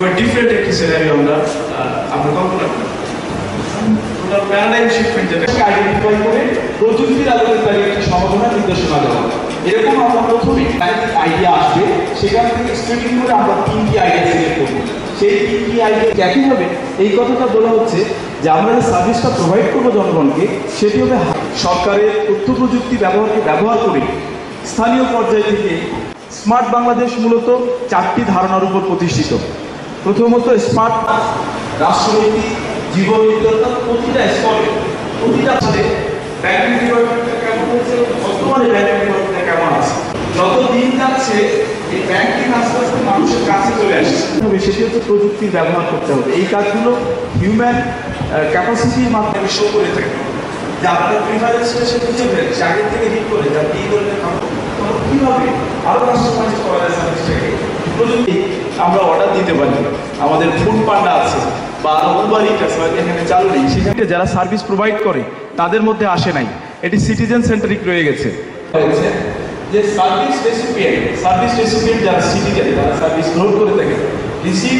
Different একটি scenario আমরা আমরা কল্পনা করি। টোটাল প্যারাডাইম শিফটমেন্ট যেটা আইডেন্টিফাই করে প্রযুক্তির আলোকে তার একটি সমাধানের নির্দেশনা দেওয়া। এরকম আমরা প্রথমে আইডিয়া আসবে, সেখান থেকে স্ট্রেটিং করে আমরা তিনটি আইডিয়া সিলেক্ট করব। সেই তিনটি আইডিয়া একইভাবে এই কথাটা বলা হচ্ছে যে আমরা যে সার্ভিসটা প্রোভাইড করব জনগণকে, সেটি হবে সরকারের তথ্য প্রযুক্তি ব্যবহারকে ব্যবহার করে স্থানীয় পর্যায় থেকে স্মার্ট বাংলাদেশ মূলত চারটি ধারণার উপর প্রতিষ্ঠিত। প্রথমত স্মার্ট রাষ্ট্রনীতি জীবন প্রতিটা স্তরে প্রতিটা স্তরে ব্যাংকিং ডিপার্টমেন্টটা কেমন হচ্ছে, বর্তমানে ব্যাংকিং ডিপার্টমেন্টটা কেমন আছে? যত দিন যাচ্ছে, এই ব্যাংকিং আস্তে আস্তে মানুষের কাছে চলে আসছে। সেটি হচ্ছে প্রযুক্তির ব্যবহার করতে হবে। এই কাজগুলো হিউম্যান ক্যাপাসিটির মাধ্যমে শো করে থাকে। যে আপনার প্রিফারেন্সটা সে বুঝে ফেলেছে আগের থেকে ঠিক করে, যা কি করলে কীভাবে আরও কাস্টমাইজ করা যায়? প্রযুক্তি আমরা অর্ডার দিতে পারি। আমাদের ফুড পান্ডা আছে বা উবার ইট আছে এখানে চালু নেই। সেখানে যারা সার্ভিস প্রোভাইড করে, তাদের মধ্যে আসে নাই। এটি সিটিজেন সেন্টারিক রয়ে গেছে। যে সার্ভিস রেসিপিয়েন্ট সার্ভিস রেসিপিয়েন্ট যারা সিটিজেন যারা সার্ভিস গ্রহণ করে থাকে রিসিভ